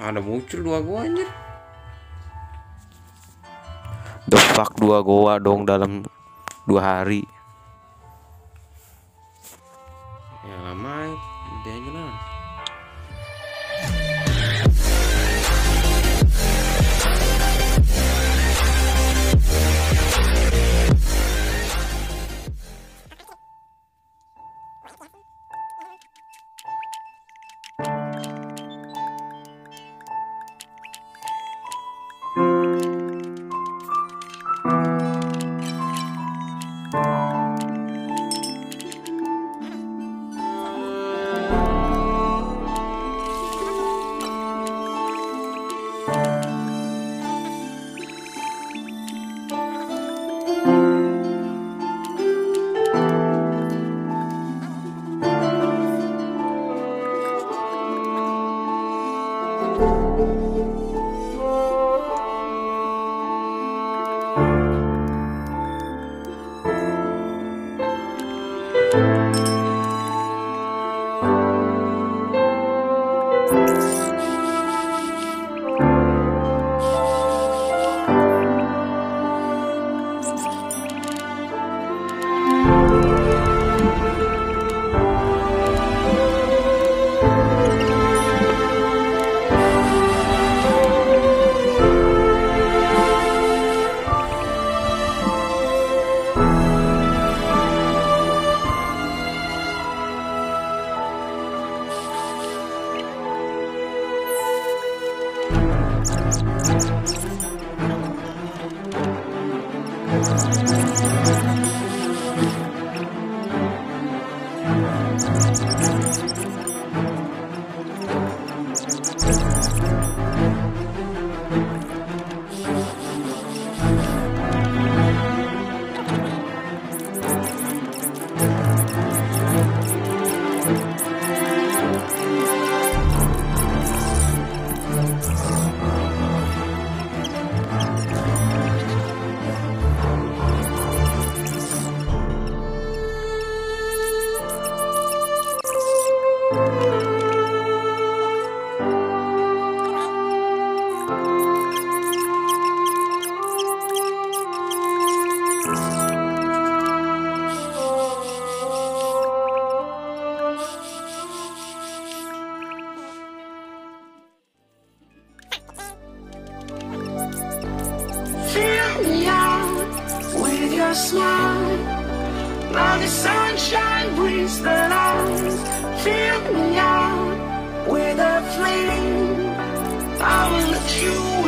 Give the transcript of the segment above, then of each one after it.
ada muncul dua gua anjir The fuck dua goa dong dalam dua hari. Thank you. Your smile. Now the sunshine brings the light. Fill me out with a flame. I will let you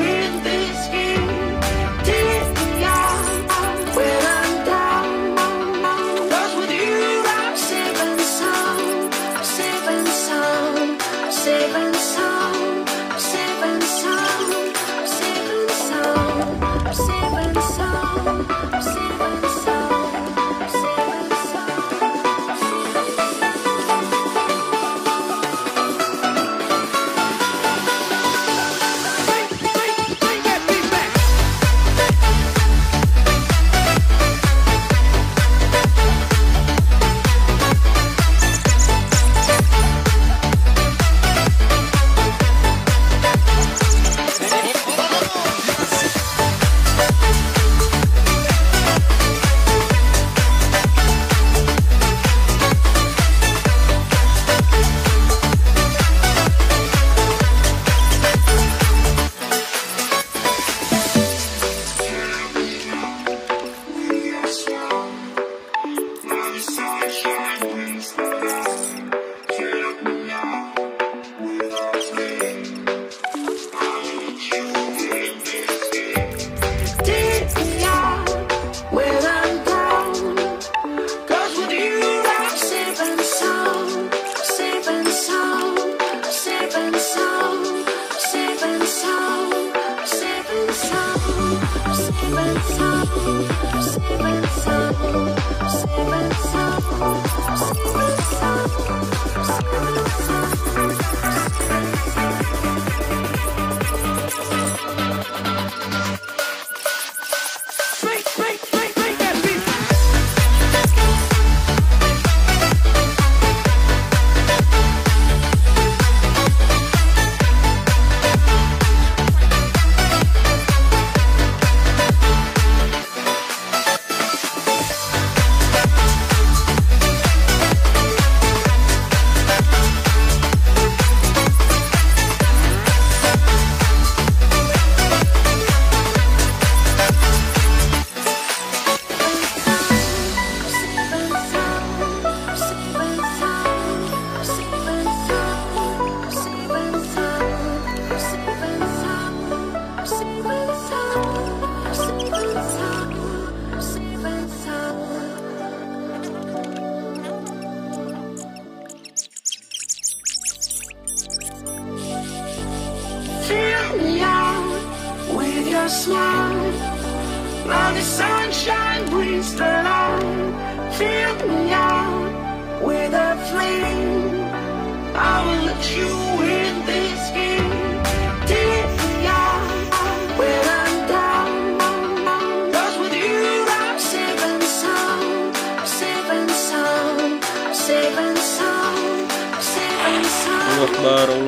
different time.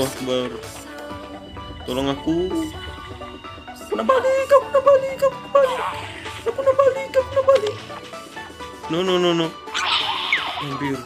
Allah Akbar tolong aku. Nak balik kau nak balik kau nak balik. Aku nak balik kau nak balik. No no no no. Hampir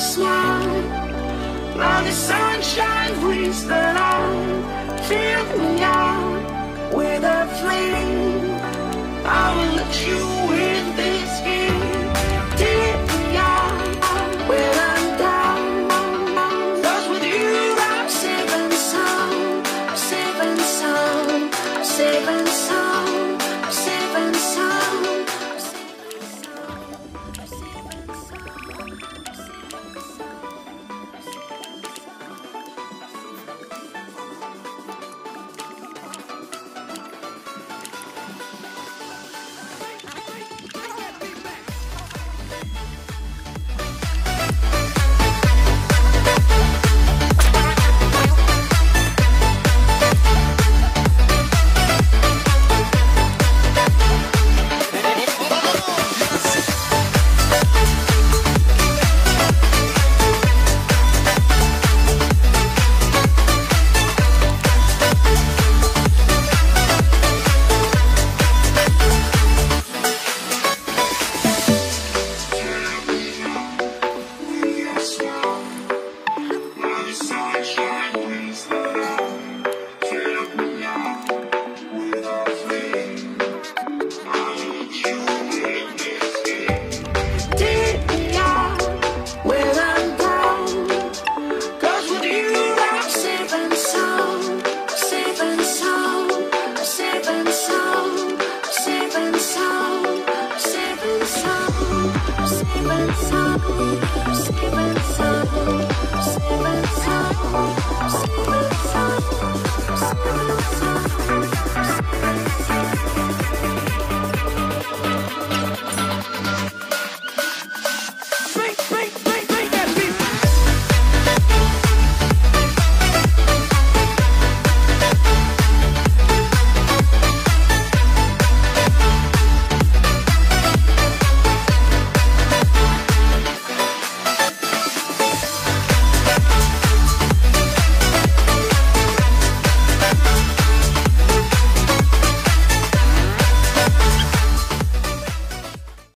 smile. Now the sunshine brings the light Fill me out with a flame. I will let you in this game. Take me when I'm with you I'm